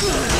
Ugh.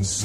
Has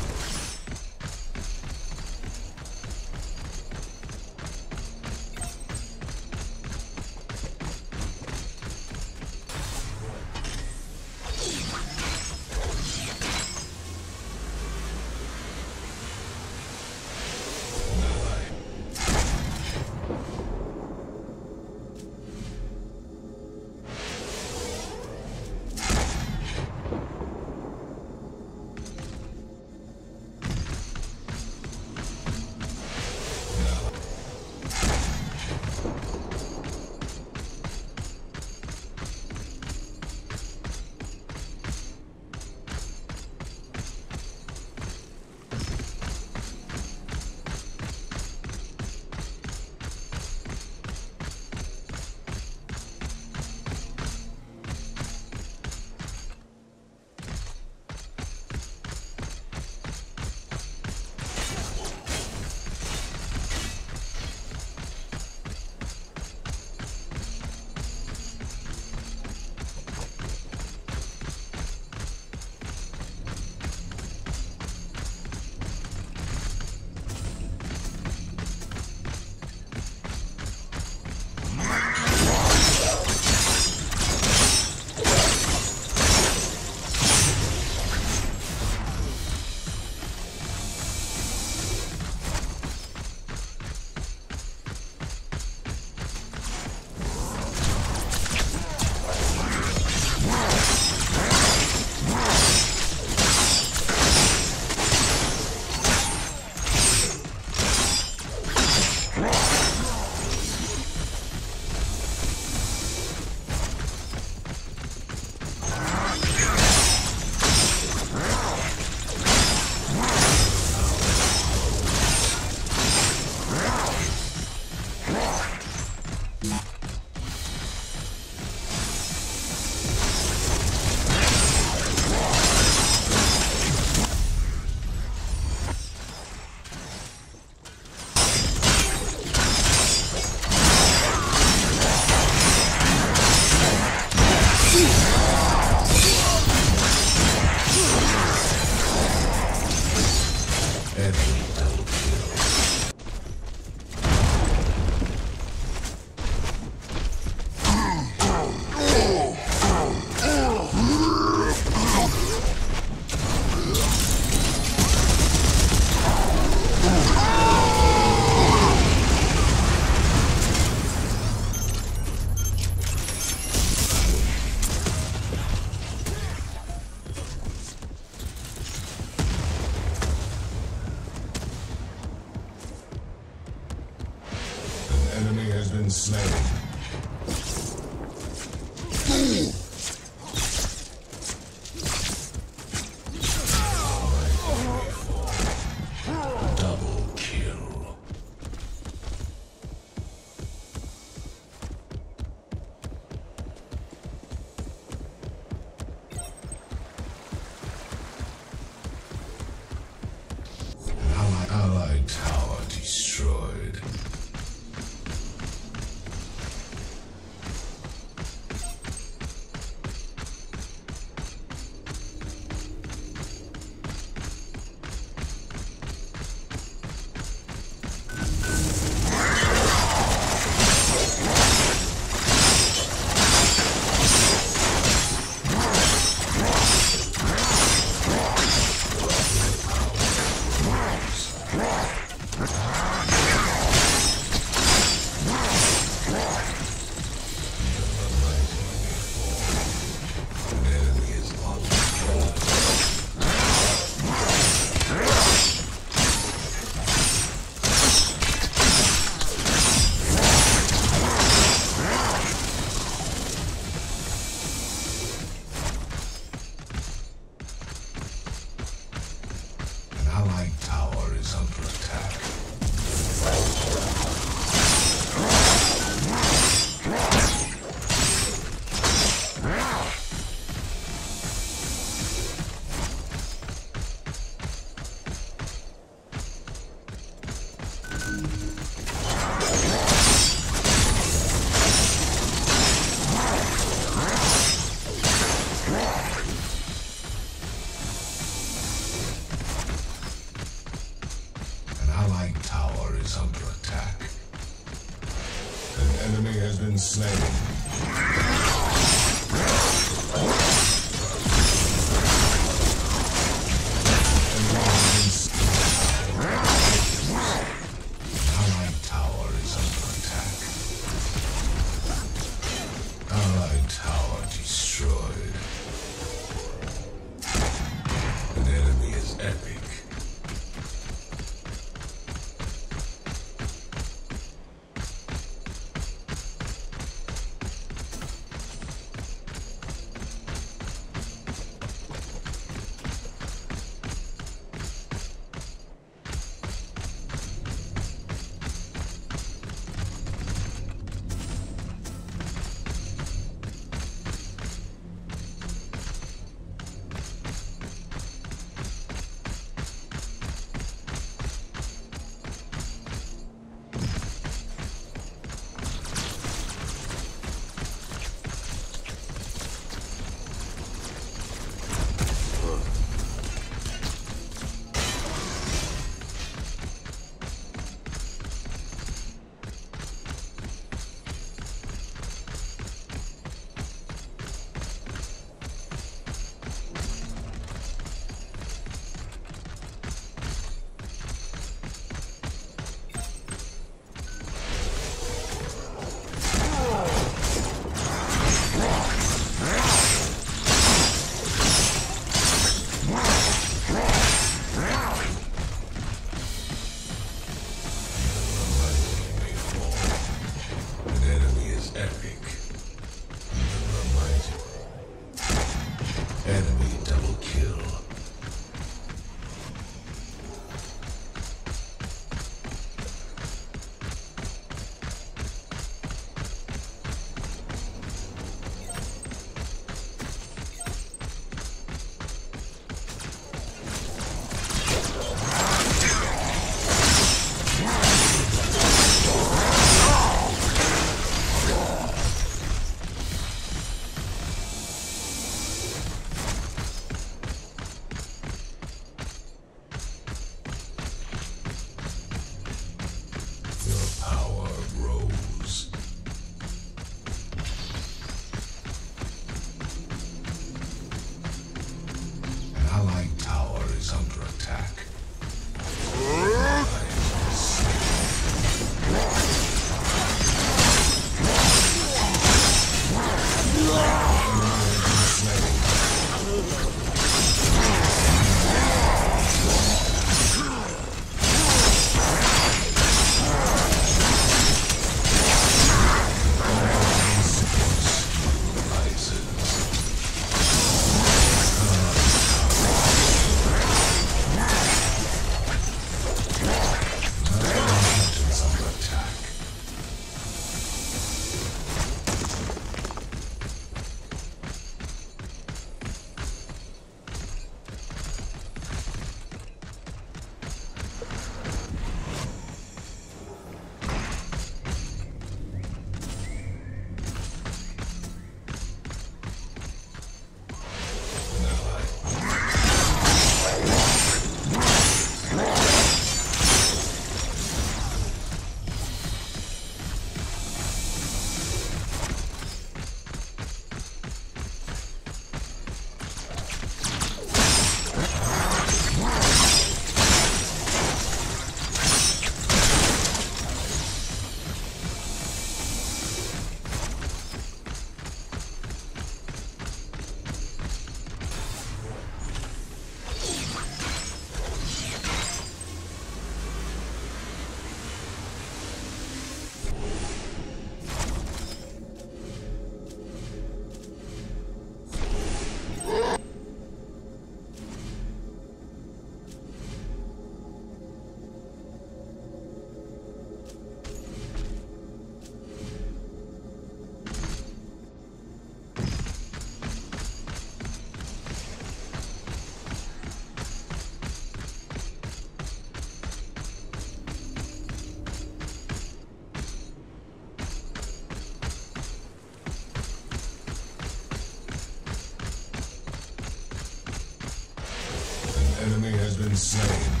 Slain.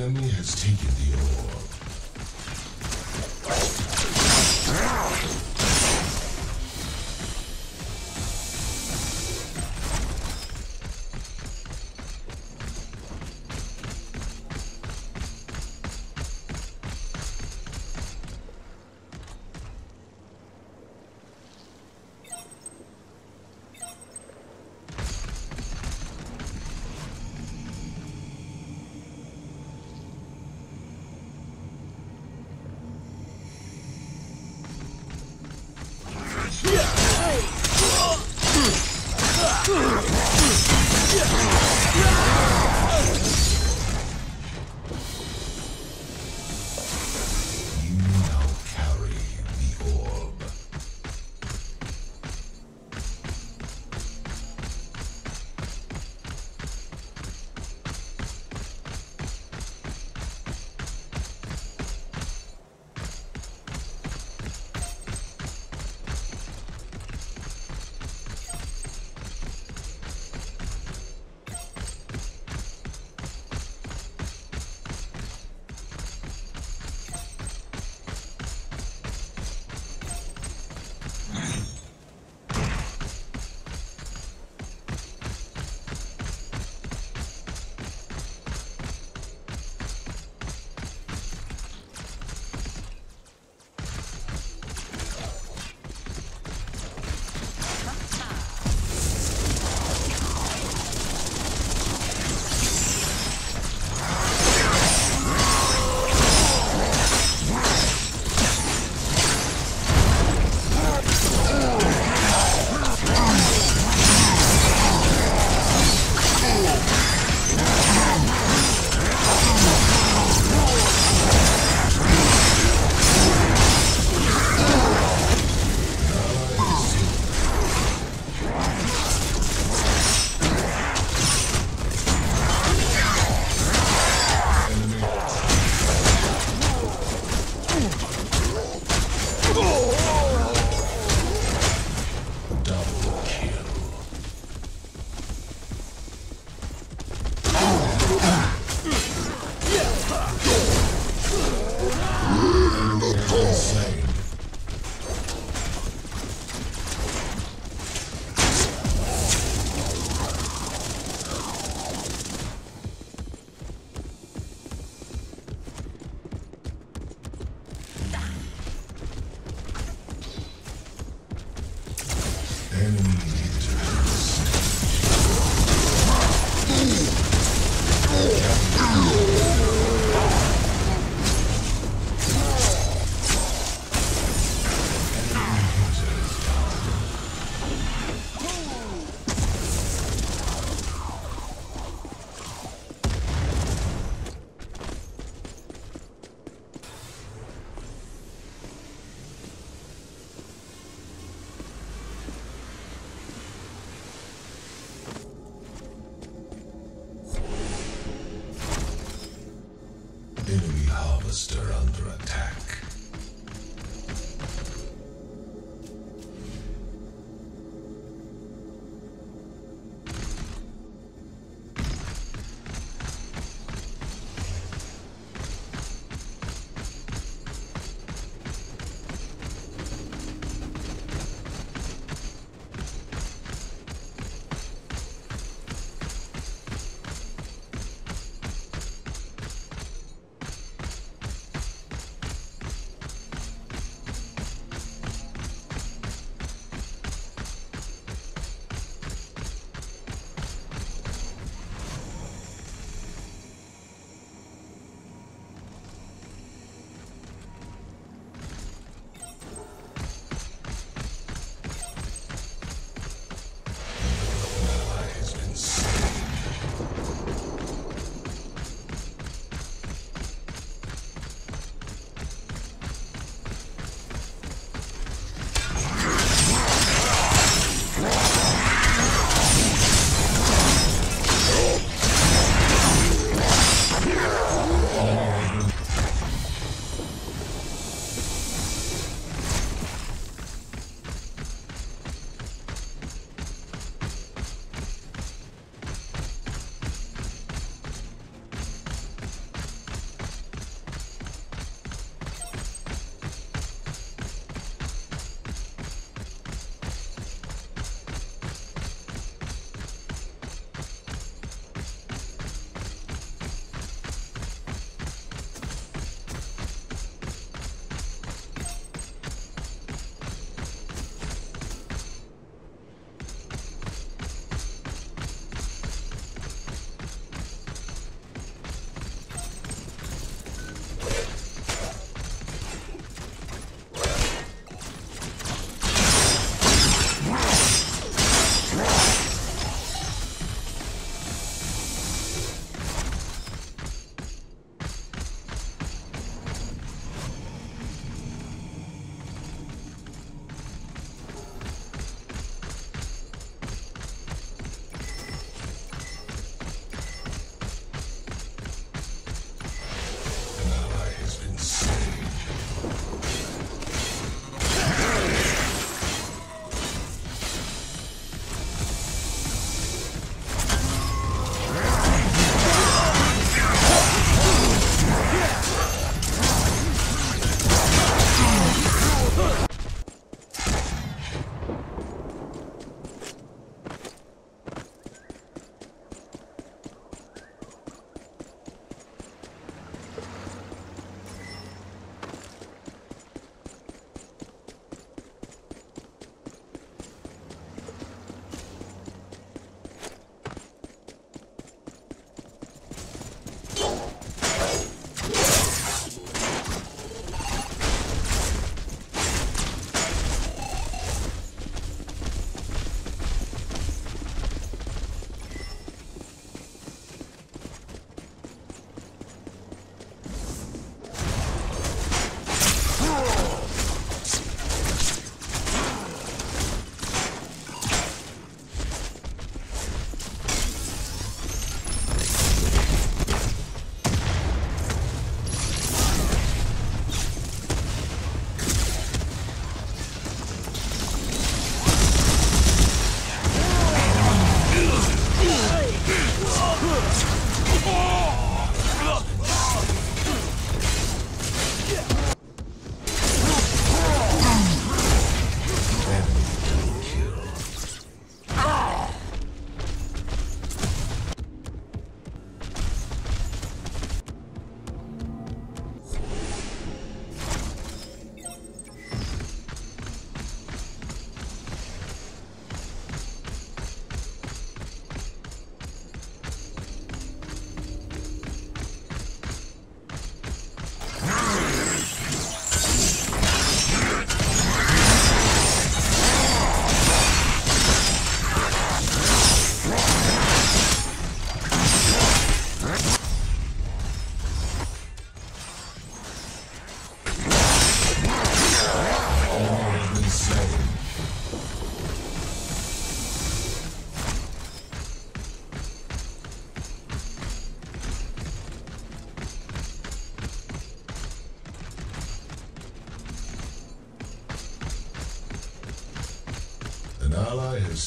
Enemy has taken the orb.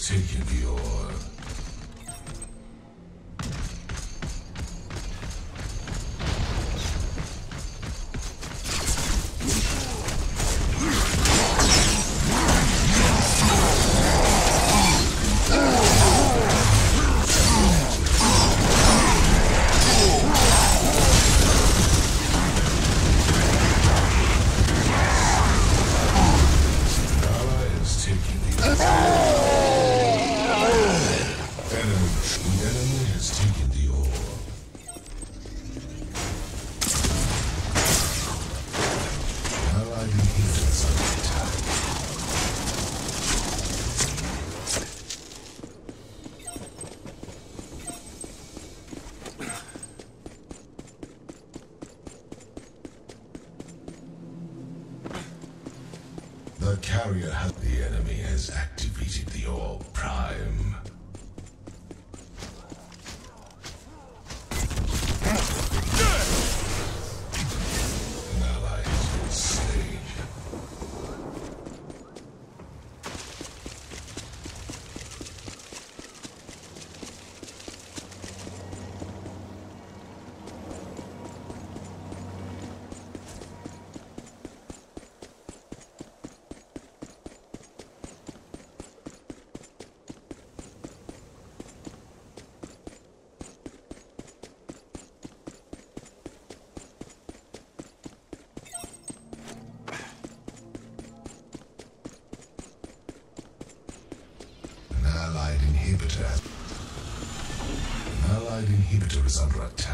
Taken inhibitor is under attack.